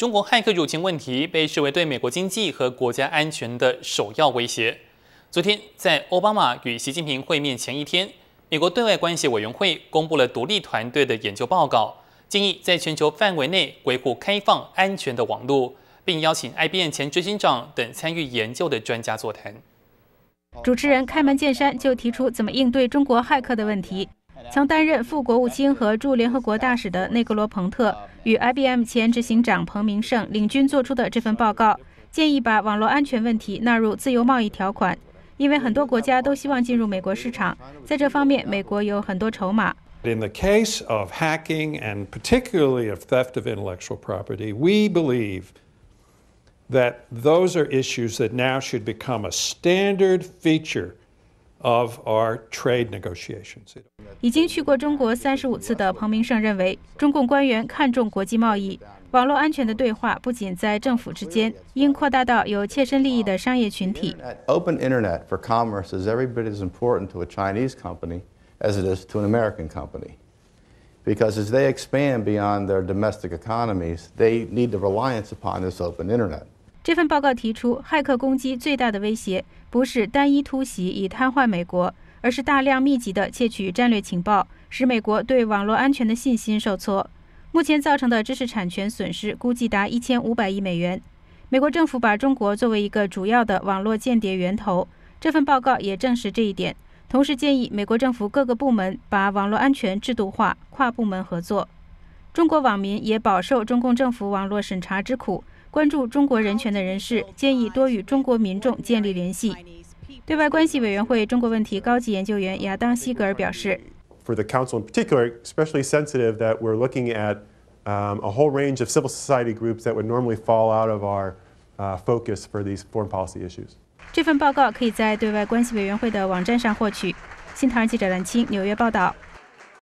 中国骇客入侵问题被视为对美国经济和国家安全的首要威胁。昨天，在奥巴马与习近平会面前一天，美国对外关系委员会公布了独立团队的研究报告，建议在全球范围内维护开放、安全的网络，并邀请 IBM 前执行长等参与研究的专家座谈。主持人开门见山就提出怎么应对中国骇客的问题。曾担任副国务卿和驻联合国大使的内格罗·彭特与 IBM 前执行长彭明胜领军做出的这份报告，建议把网络安全问题纳入自由贸易条款，因为很多国家都希望进入美国市场，在这方面美国有很多筹码。In the case of hacking and particularly of theft of intellectual property, we believe that those are issues that now should become a standard feature of our trade negotiations. 已经去过中国三十五次的彭明胜认为，中共官员看重国际贸易，网络安全的对话不仅在政府之间，应扩大到有切身利益的商业群体。Open internet for commerce is every bit as important to a Chinese company as it is to an American company. Because as they expand beyond their domestic economies, they need the reliance upon this open internet. 这份报告提出，骇客攻击最大的威胁不是单一突袭以瘫痪美国，而是大量密集的窃取战略情报，使美国对网络安全的信心受挫。目前造成的知识产权损失估计达一千五百亿美元。美国政府把中国作为一个主要的网络间谍源头，这份报告也证实这一点。同时建议美国政府各个部门把网络安全制度化，跨部门合作。中国网民也饱受中共政府网络审查之苦。关注中国人权的人士建议多与中国民众建立联系。对外关系委员会中国问题高级研究员亚当·西格尔表示：“For the Council in particular, especially sensitive that we're looking at um, a whole range of civil society groups that would normally fall out of our uh, focus for these foreign policy issues。”这份报告可以在对外关系委员会的网站上获取。新唐人记者蓝青纽约报道。